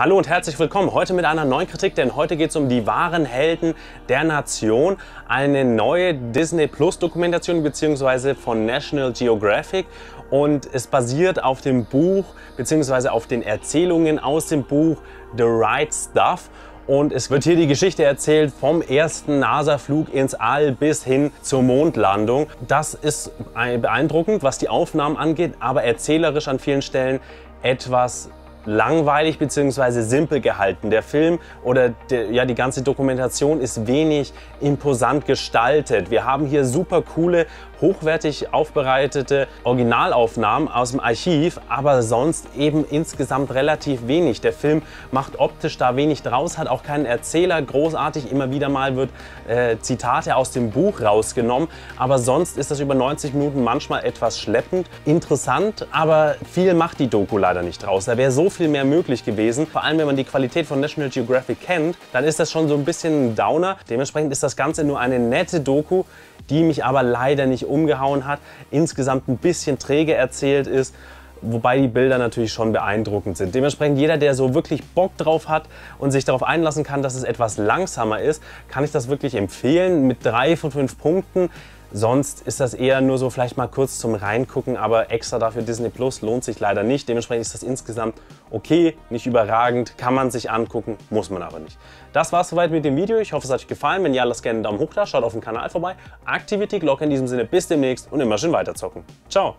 Hallo und herzlich willkommen heute mit einer neuen Kritik, denn heute geht es um die wahren Helden der Nation. Eine neue Disney Plus Dokumentation bzw. von National Geographic und es basiert auf dem Buch bzw. auf den Erzählungen aus dem Buch The Right Stuff. Und es wird hier die Geschichte erzählt vom ersten NASA-Flug ins All bis hin zur Mondlandung. Das ist beeindruckend, was die Aufnahmen angeht, aber erzählerisch an vielen Stellen etwas langweilig bzw. simpel gehalten. Der Film oder der, ja, die ganze Dokumentation ist wenig imposant gestaltet. Wir haben hier super coole, hochwertig aufbereitete Originalaufnahmen aus dem Archiv, aber sonst eben insgesamt relativ wenig. Der Film macht optisch da wenig draus, hat auch keinen Erzähler großartig. Immer wieder mal wird äh, Zitate aus dem Buch rausgenommen, aber sonst ist das über 90 Minuten manchmal etwas schleppend. Interessant, aber viel macht die Doku leider nicht draus. Da wäre so viel mehr möglich gewesen. Vor allem, wenn man die Qualität von National Geographic kennt, dann ist das schon so ein bisschen ein Downer. Dementsprechend ist das Ganze nur eine nette Doku, die mich aber leider nicht umgehauen hat. Insgesamt ein bisschen träge erzählt ist wobei die Bilder natürlich schon beeindruckend sind. Dementsprechend jeder, der so wirklich Bock drauf hat und sich darauf einlassen kann, dass es etwas langsamer ist, kann ich das wirklich empfehlen mit drei von fünf Punkten. Sonst ist das eher nur so vielleicht mal kurz zum Reingucken, aber extra dafür Disney Plus lohnt sich leider nicht. Dementsprechend ist das insgesamt okay, nicht überragend, kann man sich angucken, muss man aber nicht. Das war's soweit mit dem Video. Ich hoffe, es hat euch gefallen. Wenn ja, lasst gerne einen Daumen hoch da, schaut auf den Kanal vorbei, aktiviert die Glocke in diesem Sinne. Bis demnächst und immer schön weiterzocken. Ciao!